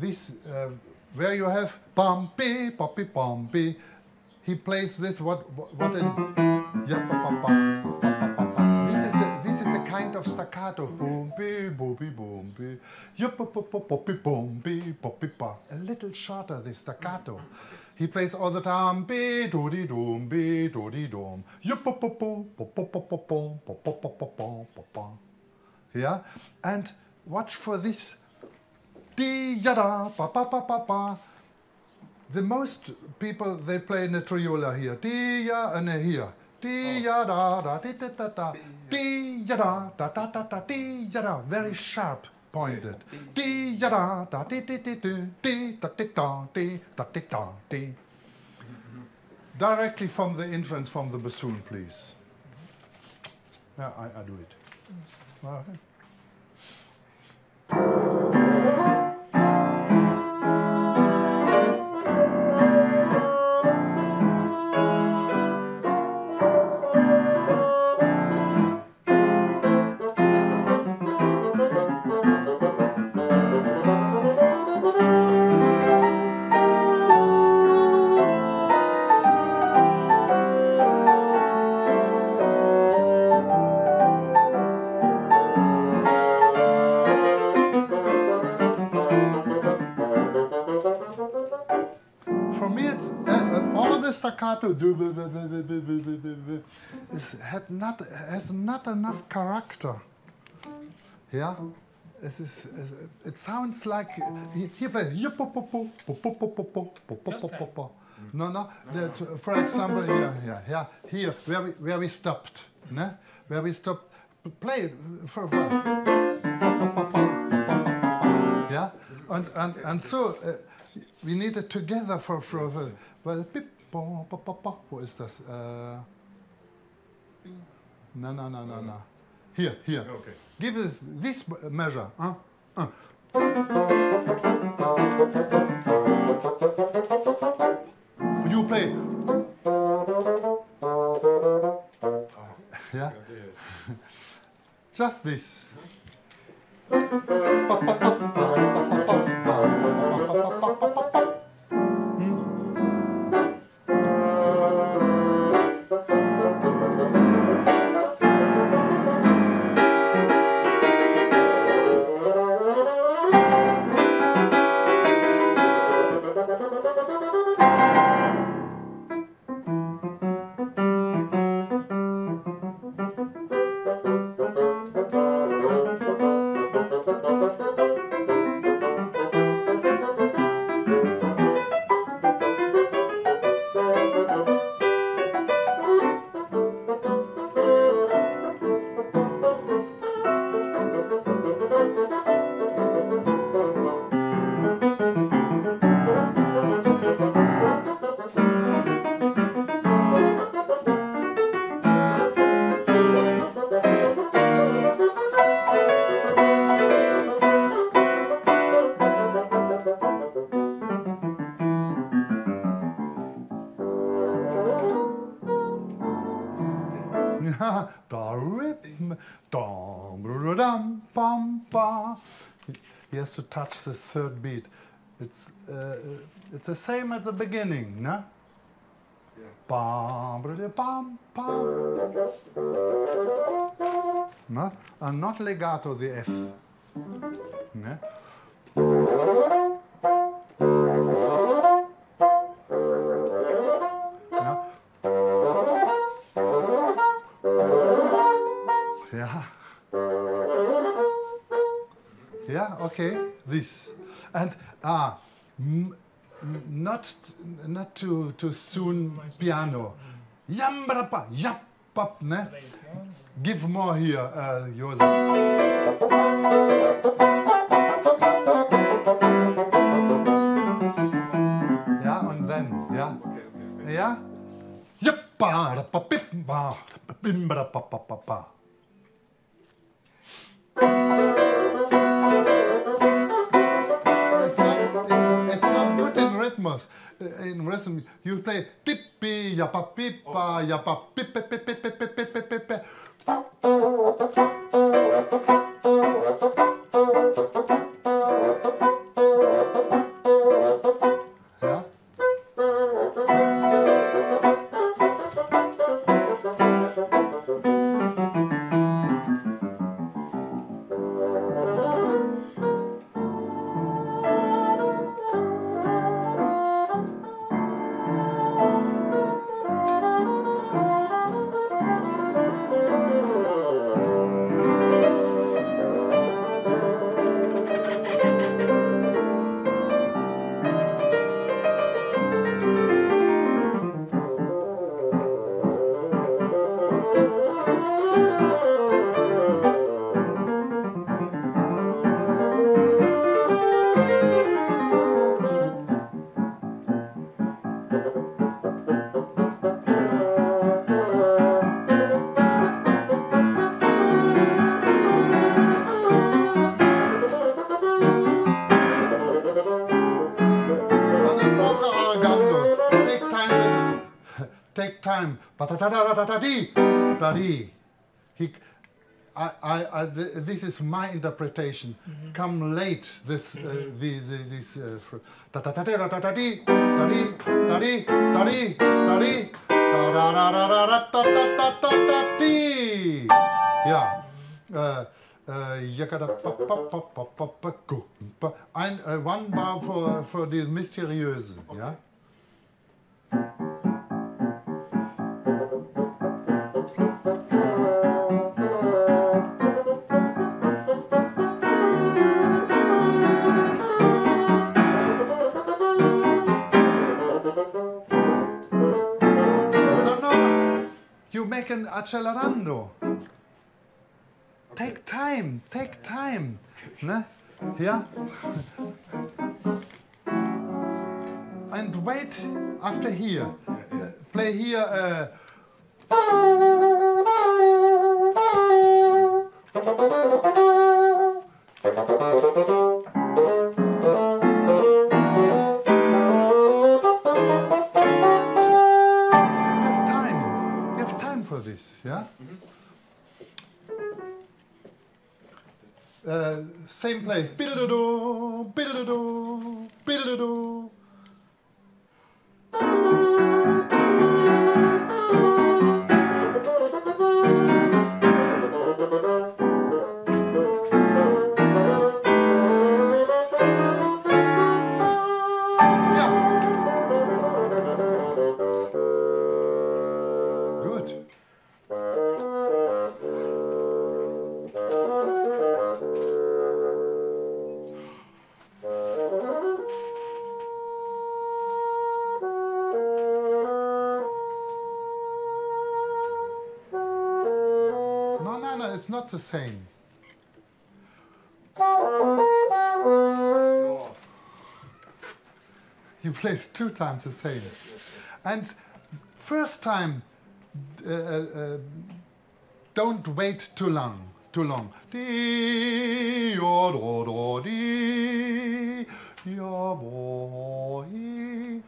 this uh, where you have bumpy, poppy, bumpy. He plays this what what, in? Yeah, pa, pa, of staccato. Boom-bee, boom-bee, boom-bee. Yup-pop-pop-poppy, boom-bee. A little shorter, the staccato. He plays all the time. Be do dee doom, be do dee doom. Yeah? And watch for this. di yada, pa pa pa pa pa. The most people, they play in a triola here. di ya and here. Di ya da da di da da da. Di ya da da da da da di ya da. Very sharp pointed. Di ya da da di di di di di da di da di da di da di. Directly from the influence from the bassoon, please. Yeah, I, I do it. Okay. It to do had not has not enough character. Yeah. It sounds like no, no. That, for example, here, yeah, here, here, where we, where we stopped, ne? Where we stopped. Play for a while. Yeah. And and and so uh, we need it together for for. well, Wo ist das? Äh, no, no, no, no, no. Here, here. Okay. Give us this measure. Huh? Uh. You play. Yeah. Just this. Has to touch the third beat. It's uh, it's the same at the beginning, no? Bum, brum, bum, bum. No? And not legato the F. Ne? Yeah, okay, this. And ah, not not too too soon piano. Yambrapa, yap, pop, ne? Give more here, uh. Ja, und then, ja. Ja? Yippa, da, pa, pip, ba, bim, ba, da, pa, pa, pa, pa. rhythms. Uh, in rhythm, you play pippi, yappa, pipa, yappa, pipa, pipa, pipa, pipa, pippe. He, I, I, I, this is my interpretation. Mm -hmm. Come late, this, uh, this, this, uh, ta ta ta ta ta ta ti, ta ti, ta ti, ta ti, ta ti, ta da da da da da ta ta ta ta ta ti. Yeah. Uh, uh, ein, uh, one bar für, für die Mysteriöse, ja. Yeah? You make an accelerando. Take time, take time. Ne? Ja? And wait after here. Uh, play here. Uh, you not the same. Oh. He plays two times the same. And first time, uh, uh, uh don't wait too long. Too long.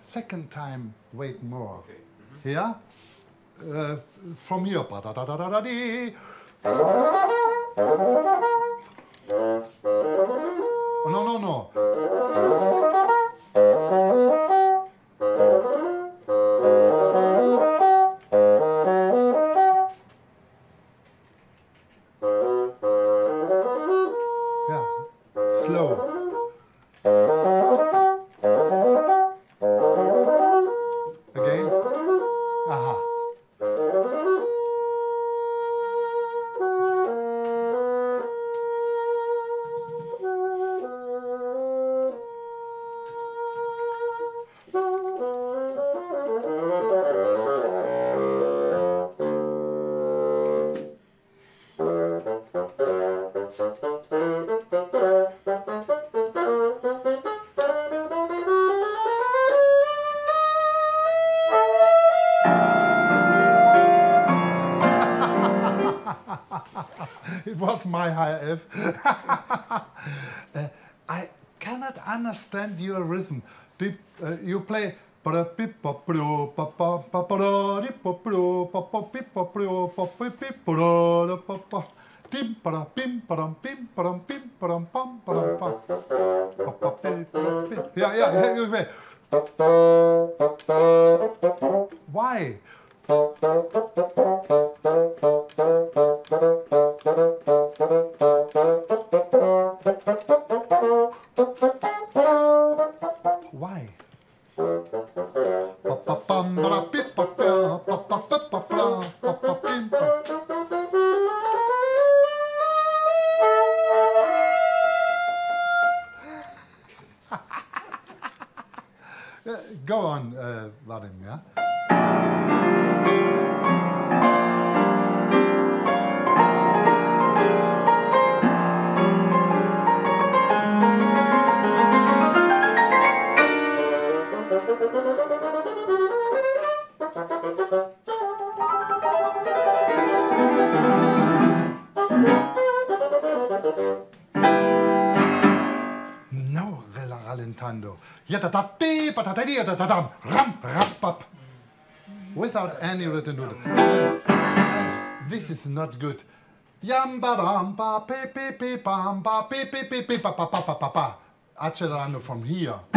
Second time, wait more. Okay. Mm -hmm. Yeah? Uh, from here. Oh, non, non, non. it was my high F. uh, I cannot understand your rhythm. Did uh, you play? Yeah, yeah, yeah. Why? Why? Go on, uh, Vadim, yeah? Without any written note. And this is not good. Yam ba dam pa pe pe pe pam pa pe pe pe pe pa pa pa pa pa pa. Accelerando from here.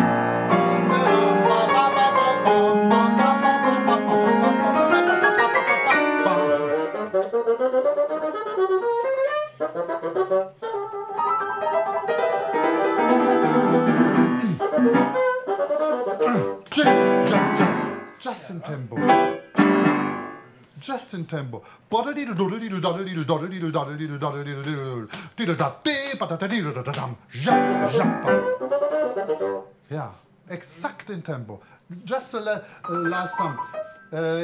Just in tempo. Yeah, exact in tempo. Just the la- uh, last time. Uh,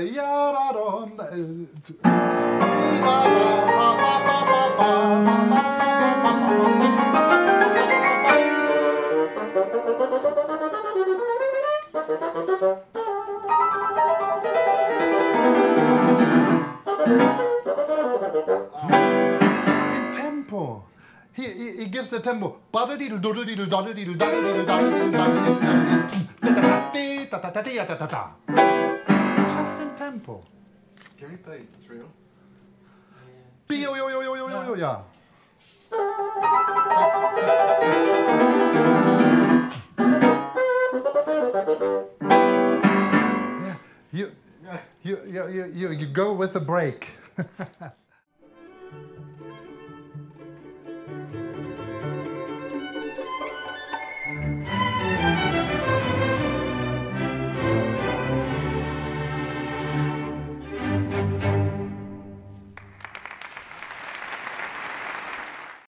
the tempo. Just in tempo. Can we play trio? Yo, yo, yo, yo, yo, yo, yo, yeah. Yeah, you, you, you, you, you go with the break.